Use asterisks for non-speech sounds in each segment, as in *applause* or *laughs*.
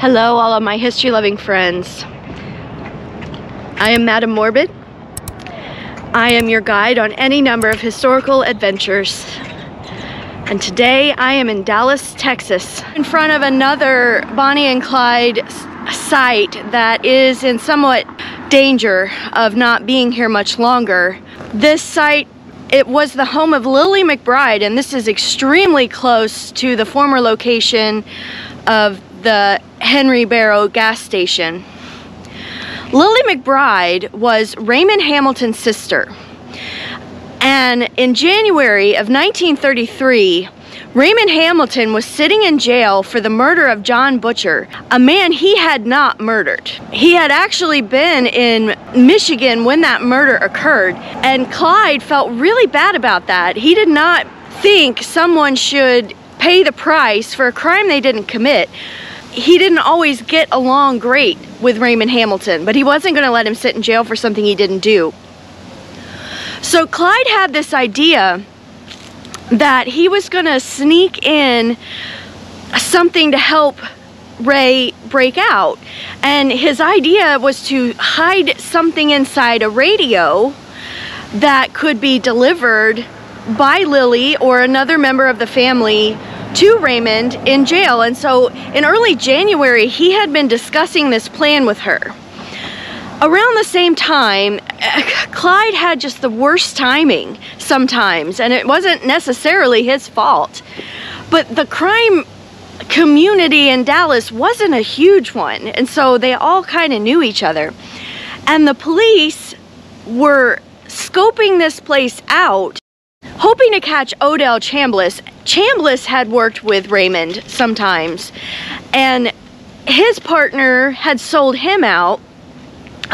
Hello, all of my history-loving friends. I am Madame Morbid. I am your guide on any number of historical adventures. And today I am in Dallas, Texas, in front of another Bonnie and Clyde site that is in somewhat danger of not being here much longer. This site it was the home of Lillie McBride and this is extremely close to the former location of the Henry Barrow gas station. Lillie McBride was Raymond Hamilton's sister. And in January of 1933, Raymond Hamilton was sitting in jail for the murder of John Butcher, a man he had not murdered. He had actually been in Michigan when that murder occurred, and Clyde felt really bad about that. He did not think someone should pay the price for a crime they didn't commit. He didn't always get along great with Raymond Hamilton, but he wasn't going to let him sit in jail for something he didn't do. So Clyde had this idea that he was going to sneak in something to help Ray break out. And his idea was to hide something inside a radio that could be delivered by Lillie or another member of the family to Raymond in jail. And so in early January, he had been discussing this plan with her. Around the same time, *laughs* Clyde had just the worst timing sometimes, and it wasn't necessarily his fault. But the crime community in Dallas wasn't a huge one, and so they all kind of knew each other. And the police were scoping this place out, hoping to catch Odell Chambless. Chambless had worked with Raymond sometimes, and his partner had sold him out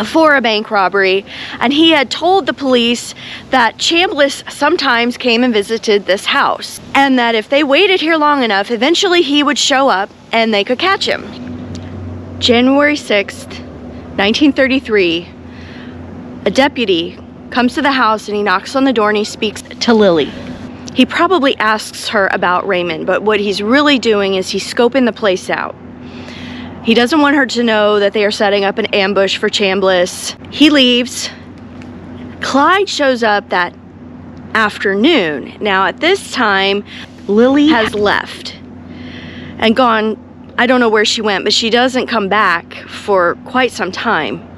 for a bank robbery and he had told the police that Chambless sometimes came and visited this house and that if they waited here long enough eventually he would show up and they could catch him. January 6th 1933 a deputy comes to the house and he knocks on the door and he speaks to Lillie. He probably asks her about Raymond but what he's really doing is he's scoping the place out. He doesn't want her to know that they are setting up an ambush for Chambless. He leaves. Clyde shows up that afternoon. Now at this time, Lillie has left and gone, I don't know where she went, but she doesn't come back for quite some time.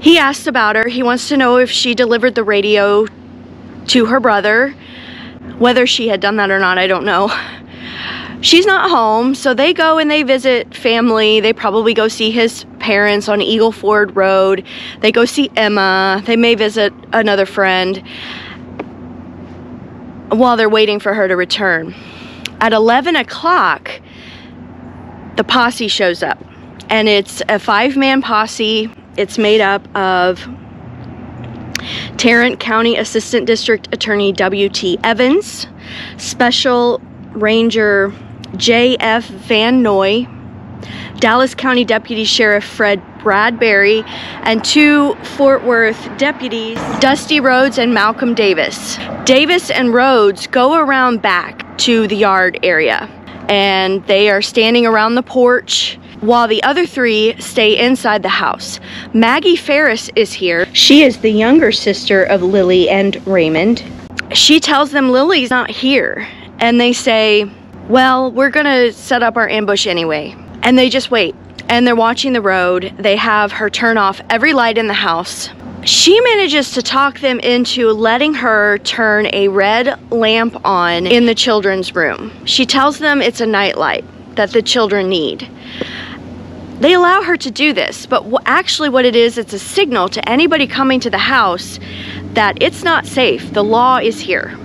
He asks about her. He wants to know if she delivered the radio to her brother. Whether she had done that or not, I don't know she's not home, so they go and they visit family. They probably go see his parents on Eagle Ford Road. They go see Emma. They may visit another friend while they're waiting for her to return. At 11 o'clock, the posse shows up, and it's a five man posse. It's made up of Tarrant County Assistant District Attorney W.T. Evans, Special Ranger J.F. Van Noy, Dallas County Deputy Sheriff Fred Bradbury, and two Fort Worth deputies, Dusty Rhodes and Malcolm Davis. Davis and Rhodes go around back to the yard area and they are standing around the porch while the other three stay inside the house. Maggie Ferris is here. She is the younger sister of Lillie and Raymond. She tells them Lillie's not here and they say, well, we're gonna set up our ambush anyway. And they just wait. And they're watching the road. They have her turn off every light in the house. She manages to talk them into letting her turn a red lamp on in the children's room. She tells them it's a nightlight that the children need. They allow her to do this, but actually what it is, it's a signal to anybody coming to the house that it's not safe. The law is here.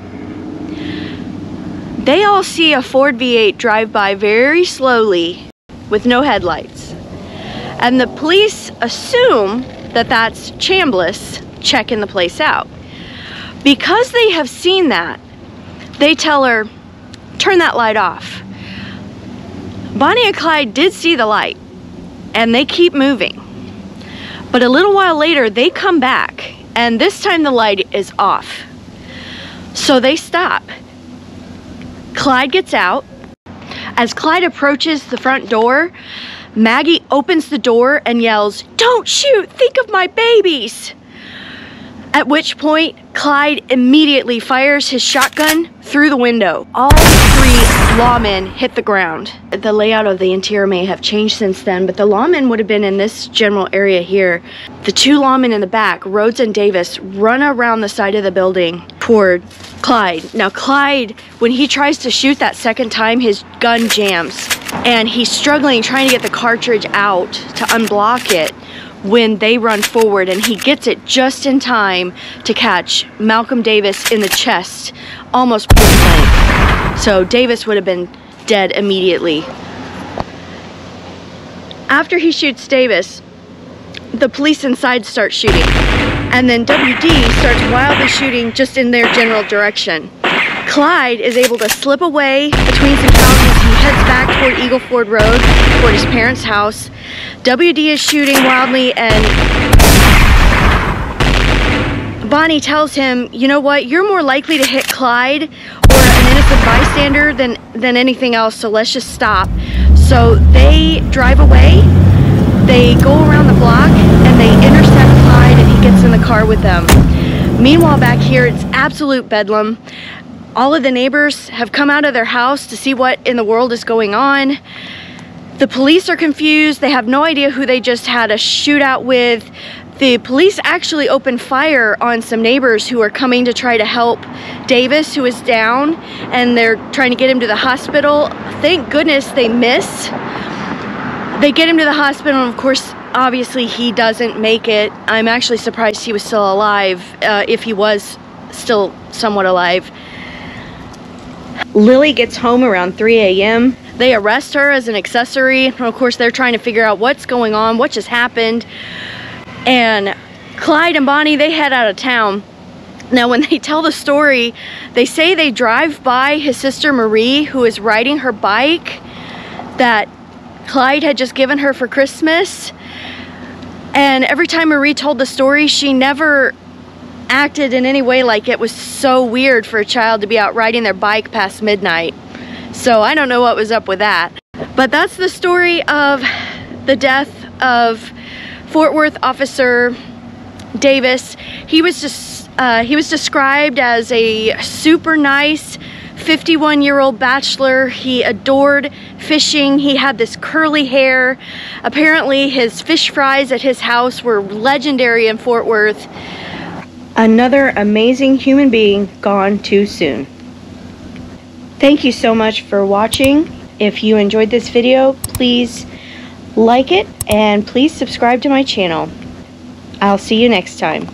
They all see a Ford V8 drive by very slowly with no headlights. And the police assume that that's Chambless checking the place out. Because they have seen that, they tell her, turn that light off. Bonnie and Clyde did see the light and they keep moving. But a little while later, they come back and this time the light is off. So they stop Clyde gets out As Clyde approaches the front door, Maggie opens the door and yells, Don't shoot! Think of my babies! At which point, Clyde immediately fires his shotgun through the window. All lawmen hit the ground. The layout of the interior may have changed since then, but the lawmen would have been in this general area here. The two lawmen in the back, Rhodes and Davis, run around the side of the building toward Clyde. Now, Clyde, when he tries to shoot that second time, his gun jams. And he's struggling trying to get the cartridge out to unblock it when they run forward and he gets it just in time to catch Malcolm Davis in the chest, almost point blank. So Davis would have been dead immediately. After he shoots Davis, the police inside start shooting. And then WD starts wildly shooting just in their general direction. Clyde is able to slip away between some houses. He heads back toward Eagle Ford Road, toward his parents' house. WD is shooting wildly and Bonnie tells him, you know what, you're more likely to hit Clyde or an innocent bystander than, than anything else, so let's just stop. So they drive away, they go around the block, and they intercept Clyde and he gets in the car with them. Meanwhile, back here, it's absolute bedlam. All of the neighbors have come out of their house to see what in the world is going on. The police are confused. They have no idea who they just had a shootout with. The police actually opened fire on some neighbors who are coming to try to help Davis, who is down, and they're trying to get him to the hospital. Thank goodness they miss. They get him to the hospital, and of course, obviously, he doesn't make it. I'm actually surprised he was still alive, uh, if he was still somewhat alive. Lillie gets home around 3 a.m. They arrest her as an accessory. Of course, they're trying to figure out what's going on, what just happened. And Clyde and Bonnie, they head out of town. Now, when they *laughs* tell the story, they say they drive by his sister Marie, who is riding her bike that Clyde had just given her for Christmas. And every time Marie told the story, she never acted in any way like it was so weird for a child to be out riding their bike past midnight. So I don't know what was up with that. But that's the story of the death of Fort Worth officer Davis. He was just uh, he was described as a super nice 51 year old bachelor. He adored fishing. He had this curly hair. Apparently his fish fries at his house were legendary in Fort Worth. Another amazing human being gone too soon. Thank you so much for watching. If you enjoyed this video, please like it and please subscribe to my channel. I'll see you next time.